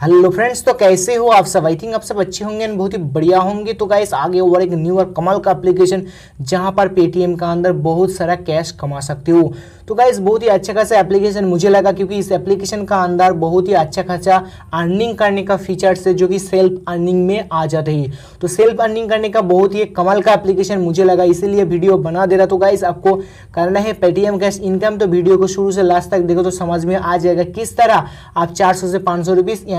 Hello friends तो कैसे हो आप सब? आई थिंक आप सब अच्छे होंगे बहुत ही बढ़िया होंगे। तो गाइस आगे और एक न्यू और कमल का एप्लीकेशन जहाँ पर पेटीएम का अंदर बहुत सारा कैश कमा सकते हो। तो गाइस बहुत ही अच्छा खासा एप्लीकेशन मुझे लगा क्योंकि इस एप्लीकेशन का अंदर बहुत ही अच्छा खासा अर्निंग करने का फीचर्स है जो कि सेल्फ अर्निंग में आ जाते हैं। तो सेल्फ अर्निंग करने का बहुत ही कमल का एप्लीकेशन मुझे लगा, इसीलिए वीडियो बना दे रहा। तो गाइस आपको करना है पेटीएम कैश इनकम तो वीडियो को शुरू से लास्ट तक देखो तो समझ में आ जाएगा किस तरह आप चार सौ से पाँच सौ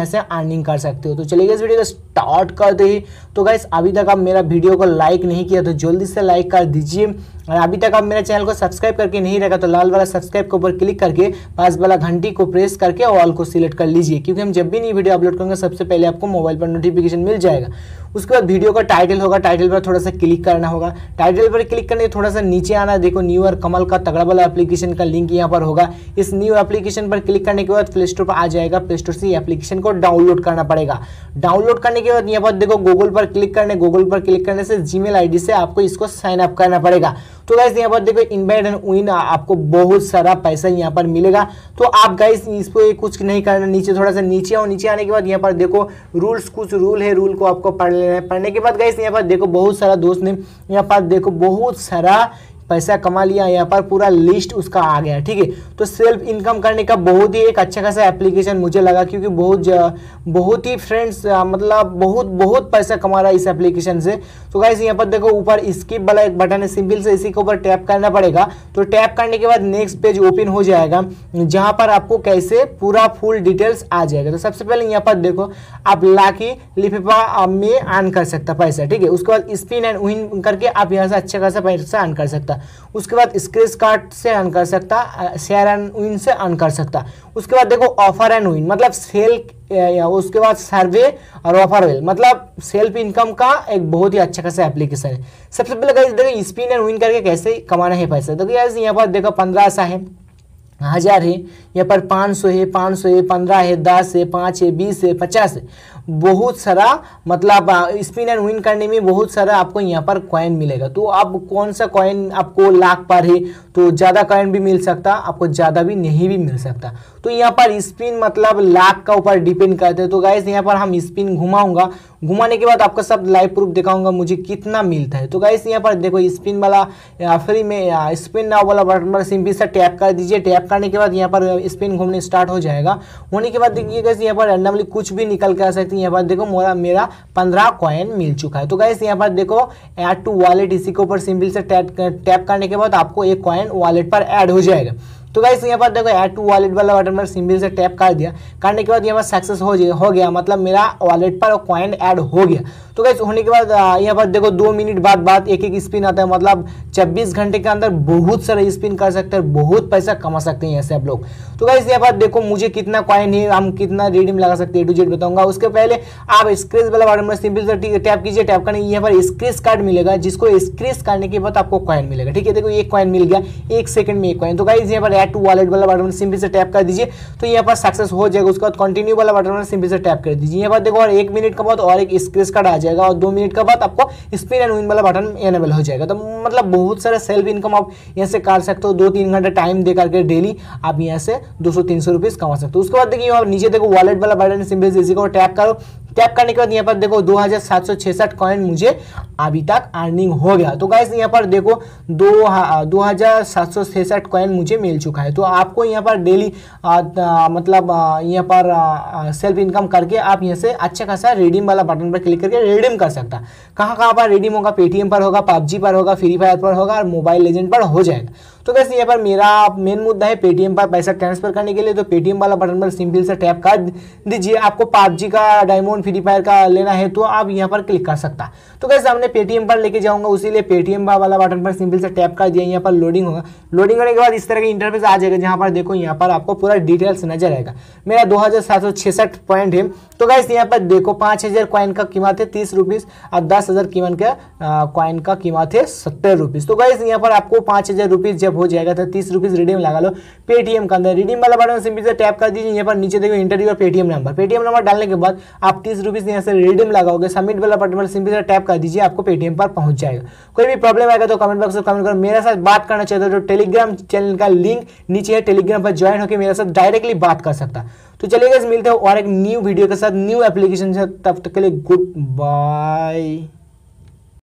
से अर्निंग कर सकते हो। तो चलिए इस वीडियो को स्टार्ट करते ही। तो गाइस अभी तक आप मेरा वीडियो को लाइक नहीं किया तो जल्दी से लाइक कर दीजिए। और अभी तक आप मेरे चैनल को सब्सक्राइब करके नहीं रखा तो लाल वाला सब्सक्राइब के ऊपर क्लिक करके पास वाला घंटी को प्रेस करके ऑल को सिलेक्ट कर लीजिए, क्योंकि हम जब भी नई वीडियो अपलोड करेंगे, सबसे पहले आपको मोबाइल पर नोटिफिकेशन मिल जाएगा। उसके बाद वीडियो का टाइटल होगा टाइटल पर थोड़ा सा क्लिक करना होगा। टाइटल पर क्लिक करने थोड़ा सा नीचे आना, देखो न्यू और कमल का तगड़ा वाला एप्लीकेशन का लिंक यहाँ पर होगा। इस न्यू एप्लीकेशन पर क्लिक करने के बाद प्ले स्टोर पर आ जाएगा प्ले स्टोर से एप्लीकेशन को डाउनलोड करना पड़ेगा। डाउनलोड करने के बाद यहाँ पर देखो गूगल पर क्लिक करने गूगल पर क्लिक करने से जीमेल आईडी से आपको इसको साइन अप करना पड़ेगा। तो गाइस यहाँ पर देखो इनवाइट एंड विन आपको बहुत सारा पैसा यहाँ पर मिलेगा। तो आप गाइस इसको कुछ नहीं करना, नीचे, थोड़ा सा नीचे आओ। नीचे आने के बाद यहाँ पर देखो रूल्स कुछ रूल है रूल को आपको पढ़ लेना है। पढ़ने के बाद गाइस यहाँ पर देखो, बहुत सारा दोस्त ने यहाँ पर देखो, बहुत सारा पैसा कमा लिया, यहाँ पर पूरा लिस्ट उसका आ गया, ठीक है? तो सेल्फ इनकम करने का बहुत ही एक अच्छा खासा एप्लीकेशन मुझे लगा, क्योंकि बहुत बहुत ही फ्रेंड्स मतलब बहुत बहुत पैसा कमा रहा है इस एप्लीकेशन से। तो गाइस यहाँ पर देखो, ऊपर स्किप वाला एक बटन है सिंपल से इसी के ऊपर टैप करना पड़ेगा। तो टैप करने के बाद नेक्स्ट पेज ओपन हो जाएगा, जहाँ पर आपको कैसे पूरा फुल डिटेल्स आ जाएगा। तो सबसे पहले यहाँ पर देखो, आप लाकी लिफेफा में अर्न कर सकता पैसा, ठीक है? उसके बाद स्पिन एंड विन करके आप यहाँ से अच्छा खासा पैसा अर्न कर सकता उसके बाद स्क्रेच कार्ड से अर्न कर सकता शेयर एंड विन से अर्न कर सकता। उसके बाद देखो ऑफ़र एंड विन मतलब सेल उसके बाद सर्वे और ऑफ़र वेल मतलब सेल्फ इनकम का एक बहुत ही अच्छा खासा एप्लीकेशन है। सबसे पहले देखो स्पिन एंड विन करके कैसे कमाना है पैसा? देखो यार यहाँ पर देखो पंद्रह सा है। हज़ार है, यहाँ पर पाँच सौ है, पाँच सौ है, पंद्रह है, दस है, पाँच है, बीस है, पचास है। बहुत सारा मतलब स्पिन एंड विन करने में बहुत सारा आपको यहाँ पर कॉइन मिलेगा। तो आप कौन सा कॉइन आपको लाख पर है तो ज़्यादा कॉइन भी मिल सकता, आपको ज़्यादा भी नहीं भी मिल सकता। तो यहाँ पर स्पिन मतलब लाख का ऊपर डिपेंड करते हैं। तो गाइस यहाँ पर हम स्पिन घुमाऊँगा। घुमाने के बाद आपका सब लाइव प्रूफ दिखाऊँगा मुझे कितना मिलता है। तो गाइस यहाँ पर देखो स्पिन वाला फ्री में स्पिन नाव वाला बटन पर सिंपल सा टैप कर दीजिए। टैप करने के बाद यहाँ पर स्पिन घूमने स्टार्ट हो जाएगा। होने के बाद देखिए गैस यहाँ पर रैंडमली कुछ भी निकल के आ सकती है। यहाँ पर देखो, मोरा, मेरा पंद्रह कॉइन मिल चुका है। तो गैस यहाँ पर देखो एड टू वॉलेट इसी के ऊपर सिंपल से टैप करने के बाद आपको एक कॉइन वॉलेट पर ऐड हो जाएगा। तो गाइस, यहाँ पर देखो ऐड टू वॉलेट वाला बटन पर सिंपल से टैप कर दिया। करने के बाद यहाँ पर सक्सेस हो हो गया मतलब मेरा वॉलेट पर कॉइन ऐड हो गया। तो गाइस होने के बाद यहाँ पर देखो दो मिनट बाद बाद एक एक स्पिन आता है मतलब चौबीस घंटे के अंदर बहुत सारा स्पिन कर सकते हैं, बहुत पैसा कमा सकते हैं यहाँ से आप लोग। तो गाइस यहाँ पर देखो मुझे कितना कॉइन है, हम कितना रिडीम लगा सकते हैं टू जेड बताऊँगा। उसके पहले आप स्क्रेच वाला बटन पर सिंपल से टैप कीजिए टैप करने, यहाँ पर स्क्रेच कार्ड मिलेगा, जिसको स्क्रेच करने के बाद आपको कॉइन मिलेगा। ठीक है, देखो एक कॉइन मिल गया, एक सेकंड में एक कॉइन तो गाइस यहाँ पर एड टू वॉलेट वाला बटन सिंपल से टैप कर दीजिए तो यहाँ पर सक्सेस हो जाएगा, उसके बाद कंटिन्यू वाला बटन सिंपल से टैप कर दीजिए। यहाँ पर देखो और एक मिनट के बाद और एक स्क्रेच कार्ड आ जाएगा और दो मिनट के बाद आपको स्पिन एंड विन वाला बटन एनेबल हो जाएगा। तो मतलब बहुत सारे सेल्फ इनकम आप यहाँ से कर सकते हो, दो तीन घंटे टाइम दे करके डेली आप यहाँ से दो सौ, तीन सौ रुपीज़ कमा सकते हो। उसके बाद देखिए नीचे देखो वॉलेट वाला बटन सिंपल से टैप करो। टैप करने के बाद यहाँ पर देखो दो हज़ार सात सौ छसठ कॉइन मुझे अभी तक अर्निंग हो गया। तो गाइस यहाँ पर देखो, दो दो हज़ार सात सौ कॉइन मुझे मिल चुका है। तो आपको यहाँ पर डेली मतलब यहाँ पर सेल्फ इनकम करके आप यहाँ से अच्छा खासा रिडीम वाला बटन पर क्लिक करके रिडीम कर सकता। कहाँ कहाँ पर रिडीम होगा? पेटीएम पर होगा पबजी पर होगा फ्री फायर पर होगा और मोबाइल लेजेंड पर हो जाएगा। तो कैसे यहाँ पर मेरा मेन मुद्दा है पेटीएम पर पैसा ट्रांसफ़र करने के लिए। तो पेटीएम वाला बटन पर सिंपल से टैप कर दीजिए। आपको पबजी का डायमंड फ्री फायर का लेना है तो आप यहाँ पर क्लिक कर सकता। तो कैसे हमने पेटीएम पर लेके जाऊँगा, उसी पेटीएम वाला बटन पर सिंपल से टैप कर दिया, यहाँ पर लोडिंग होगा। लोडिंग होने के बाद इस तरह का इंटरफेस आ जाएगा, जहाँ पर देखो, यहाँ पर आपको पूरा डिटेल्स नज़र आएगा। मेरा दो पॉइंट है। तो गैस यहाँ पर देखो, पाँच हज़ार कॉइन का कीमत है तीस रुपीज़ और दस हज़ार कीमत का कॉइन का कीमत है सत्तर रुपीज़ तो गैस यहाँ पर आपको पाँच हज़ार रुपीज़ जब हो जाएगा तो तीस रुपीज़ रिडीम लगा लो पेटीएम का अंदर। रिडीम वाला बटन सिंपल से टैप कर दीजिए, यहाँ पर नीचे देखो इंटरव्यू और पेटीएम नंबर पेटीएम नंबर डालने के बाद आप तीस रुपीज़ यहाँ से रिडीम लगाओगे। सबमिट वाला बटन पर सिंपल से टैप कर दीजिए आपको पेटीएम पर पहुँच जाएगा। कोई भी प्रॉब्लम आएगा तो कमेंट बॉक्स में कमेंट करो। मेरे साथ बात करना चाहते हो तो टेलीग्राम चैनल का लिंक नीचे है। टेलीग्राम पर ज्वाइन होकर मेरे साथ डायरेक्टली बात कर सकता। तो चलिएगा मिलते हो और एक न्यू वीडियो के साथ न्यू एप्लीकेशन से तब तक के लिए गुड बाय